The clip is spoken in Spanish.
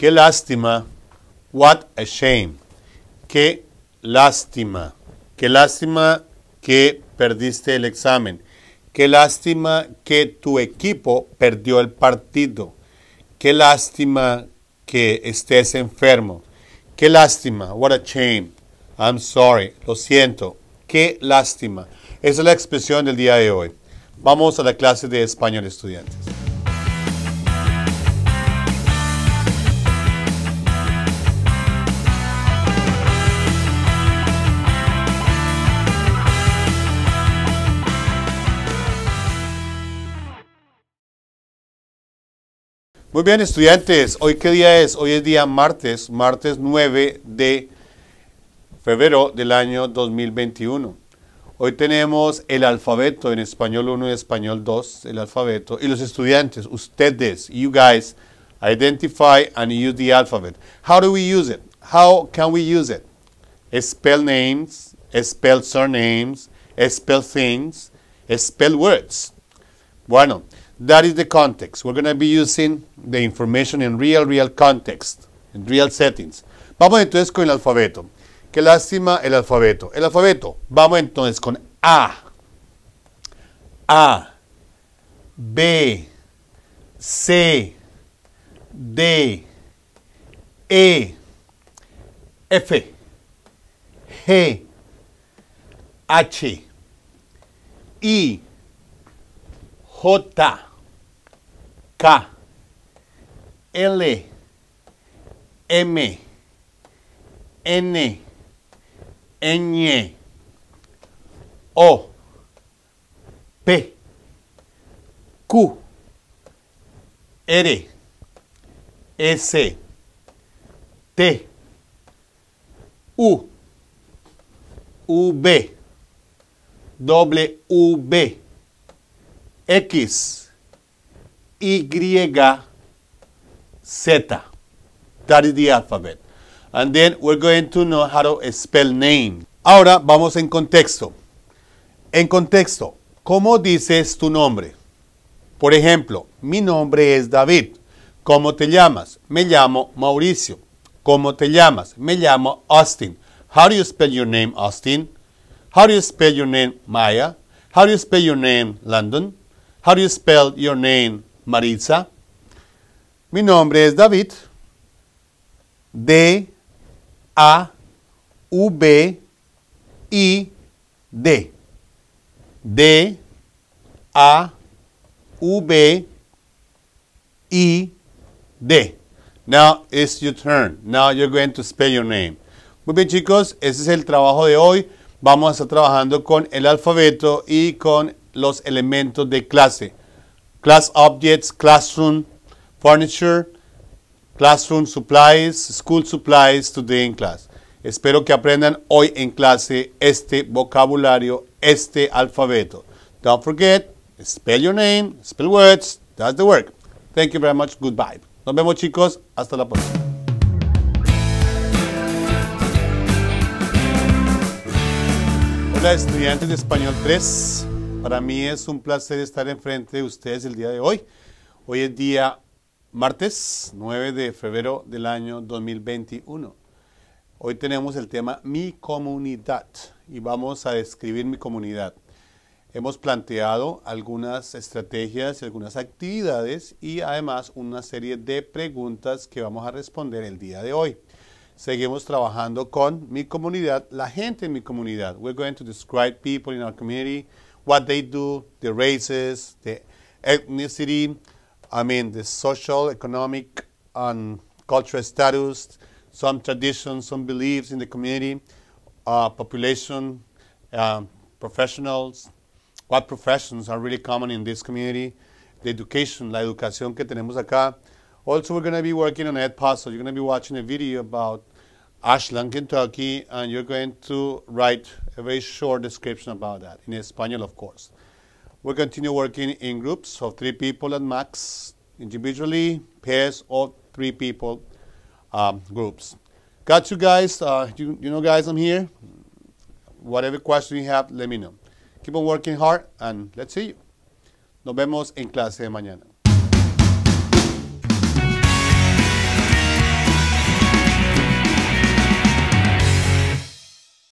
Qué lástima. What a shame. Qué lástima. Qué lástima que perdiste el examen. Qué lástima que tu equipo perdió el partido. Qué lástima que estés enfermo. Qué lástima. What a shame. I'm sorry. Lo siento. Qué lástima. Esa es la expresión del día de hoy. Vamos a la clase de español estudiantes. Muy bien, estudiantes. ¿Hoy qué día es? Hoy es día martes, martes 9 de febrero del año 2021. Hoy tenemos el alfabeto en español 1 y español 2, el alfabeto. Y los estudiantes, ustedes, you guys, identify and use the alphabet. How do we use it? How can we use it? Spell names, spell surnames, spell things, spell words. Bueno, that is the context. We're going to be using the information in real, real context, in real settings. Vamos entonces con el alfabeto. Qué lástima el alfabeto. El alfabeto. Vamos entonces con A. A. B. C. D. E. F. G. H. I. J. K, L, M, N, Ñ, O, P, Q, R, S, T, U, V, W, X, Y, Z. That is the alphabet. And then we're going to know how to spell name. Ahora vamos en contexto. En contexto, ¿cómo dices tu nombre? Por ejemplo, mi nombre es David. ¿Cómo te llamas? Me llamo Mauricio. ¿Cómo te llamas? Me llamo Austin. How do you spell your name, Austin? How do you spell your name, Maya? How do you spell your name, London? How do you spell your name, Maritza. Mi nombre es David. D A V I D. D A V I D. Now it's your turn. Now you're going to spell your name. Muy bien chicos, ese es el trabajo de hoy. Vamos a estar trabajando con el alfabeto y con los elementos de clase class objects, classroom furniture, classroom supplies, school supplies today in class. Espero que aprendan hoy en clase este vocabulario, este alfabeto. Don't forget, spell your name, spell words, that's the work. Thank you very much, goodbye. Nos vemos chicos, hasta la próxima. Hola estudiantes de Español 3. Para mí es un placer estar enfrente de ustedes el día de hoy. Hoy es día martes 9 de febrero del año 2021. Hoy tenemos el tema Mi comunidad y vamos a describir mi comunidad. Hemos planteado algunas estrategias y algunas actividades y además una serie de preguntas que vamos a responder el día de hoy. Seguimos trabajando con mi comunidad, la gente en mi comunidad. We're going to describe people in our community what they do, the races, the ethnicity, I mean, the social, economic, and cultural status, some traditions, some beliefs in the community, uh, population, uh, professionals, what professions are really common in this community, the education, la educación que tenemos acá. Also, we're going to be working on Edpuzzle. You're going to be watching a video about Ashland, Kentucky, and you're going to write a very short description about that, in Espanol, of course. We'll continue working in groups of three people at max, individually, pairs of three people um, groups. Got you guys. Uh, you, you know, guys, I'm here. Whatever question you have, let me know. Keep on working hard, and let's see you. Nos vemos en clase de mañana.